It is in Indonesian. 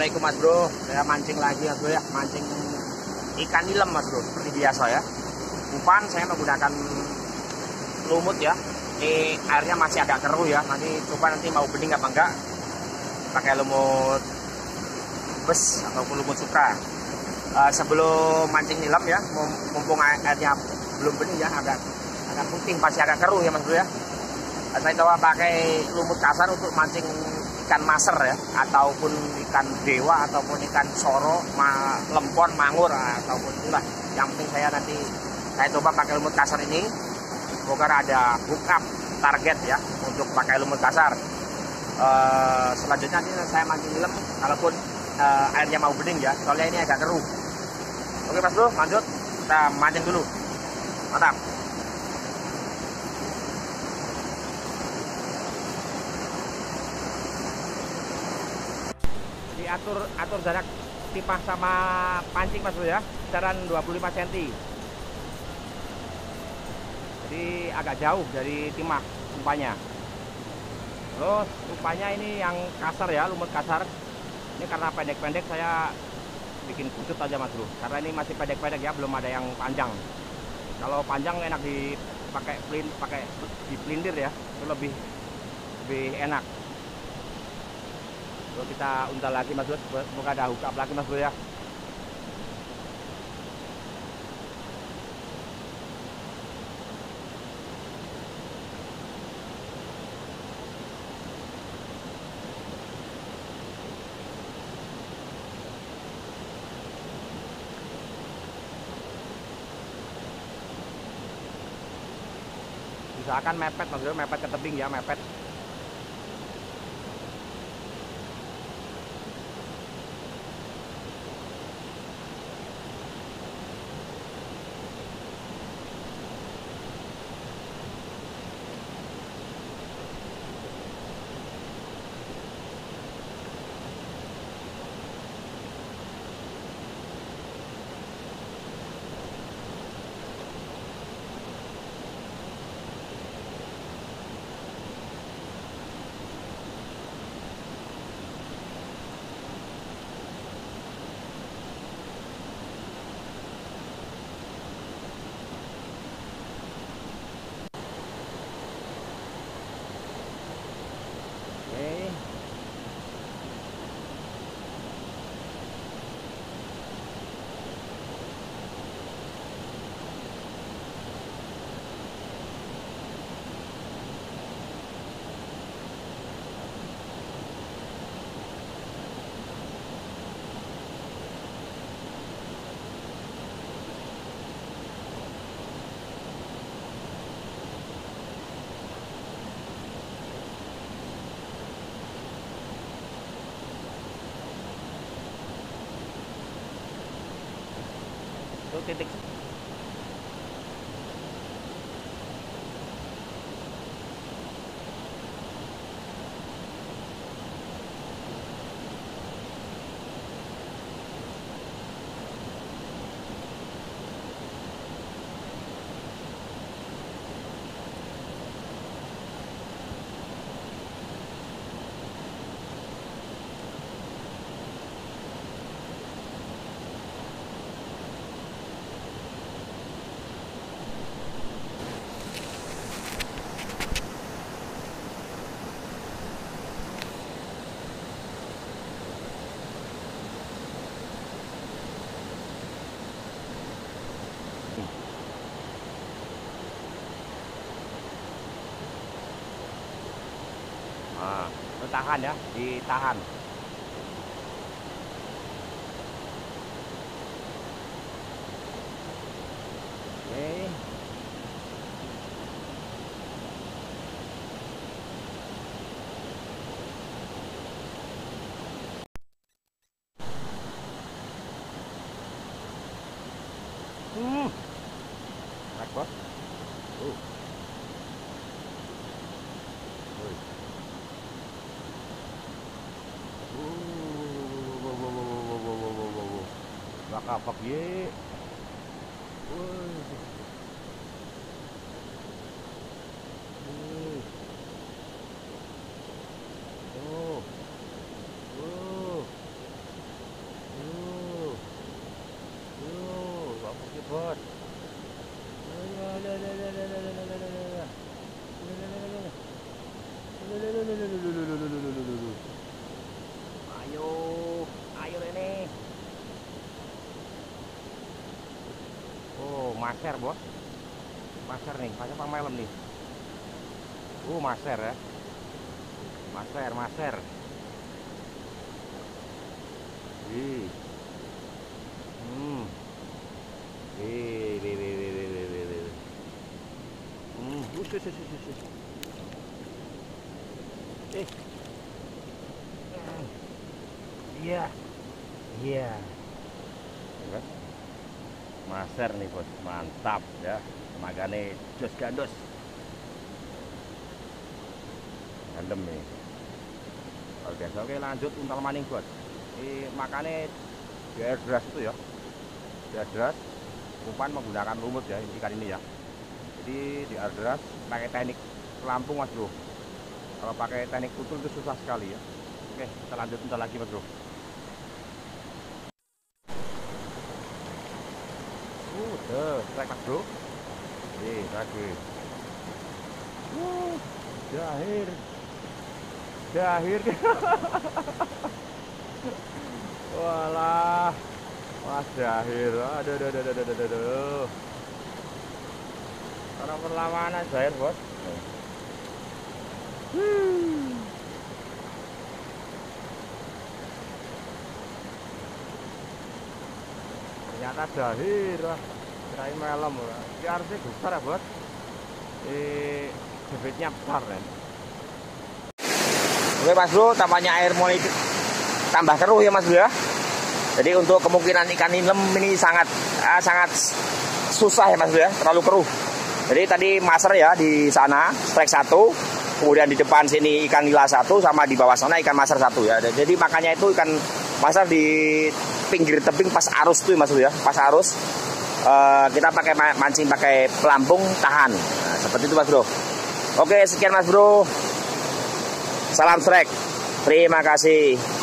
Assalamualaikum mas bro. Saya mancing lagi mas bro ya. Mancing ikan nilem mas bro. Seperti biasa ya. Umpan saya menggunakan lumut ya. Ini airnya masih agak keruh ya. Nanti coba nanti mau bening apa enggak Pakai lumut bes ataupun lumut sutra. Uh, Sebelum mancing nilem ya Mumpung airnya belum bening ya Agak agak putih masih agak keruh ya mas bro ya. Saya coba pakai lumut kasar untuk mancing ikan maser ya ataupun ikan dewa ataupun ikan soro ma, lempon mangur ataupun itulah. Yang penting saya nanti saya coba pakai lumut kasar ini. Semoga ada up target ya untuk pakai lumut kasar. Uh, selanjutnya nanti saya mancing film kalaupun uh, airnya mau bening ya soalnya ini agak keruh. Oke mas bro lanjut. Kita mancing dulu. Mantap diatur atur jarak timah sama pancing mas bro ya. Kisaran 25 cm jadi agak jauh dari timah umpannya. Terus umpannya ini yang kasar ya lumut kasar. Ini karena pendek-pendek saya bikin kusut aja mas bro. Karena ini masih pendek-pendek ya belum ada yang panjang. Kalau panjang enak dipakai pelin pakai di pelindir ya itu lebih lebih enak Bro, kita untal lagi mas bro. Semoga ada hook up lagi mas bro ya. Usahakan mepet bro. Mepet ke tebing ya mepet Oke. Itu titik Nah, itu tahan ya, ditahan. Oke. Hmm. Enak, Bos. Uh. Wih. Kapak ye. Maser bos maser nih pang malam nih uh maser ya maser maser Ih. Hmm. Ih, ih, ih, ih, ih, ih, ih, ih. Hmm, us, us, us, us, us. Eh. Hmm. Iya. Iya. Bos. Maser nih bos, mantap ya. Magane jos gandos. Gandem nih. Oke, oke lanjut untal maning bos. Ini makannya di air deras itu ya. Air deras, umpan menggunakan lumut ya ikan ini ya. Jadi di air deras pakai teknik pelampung mas bro. Kalau pakai teknik tutul itu susah sekali ya. Oke, kita lanjut untal lagi mas bro. Udah, strike mas bro. Nih, lagi. Uh, jahir. Jahir. Walah. Mas jahir. Aduh, aduh, aduh, aduh, aduh, aduh. Karena perlawanan jahir, Bos. Ternyata Kirain malam. Ini harusnya besar ya, Bos. Eh, debitnya besar kan. Oke Mas Bro, tampaknya air mulai tambah keruh ya Mas Bro ya. Jadi untuk kemungkinan ikan nilem ini sangat uh, sangat susah ya Mas Bro ya, terlalu keruh. Jadi tadi maser ya di sana strike satu, kemudian di depan sini ikan nila satu, sama di bawah sana ikan maser satu ya. Jadi makanya itu ikan maser di pinggir tebing pas arus tuh ya, Mas Bro ya, pas arus uh, kita pakai mancing pakai pelampung tahan. Nah, seperti itu Mas Bro. Oke sekian Mas Bro. Salam strike. Terima kasih.